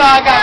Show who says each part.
Speaker 1: Gaga.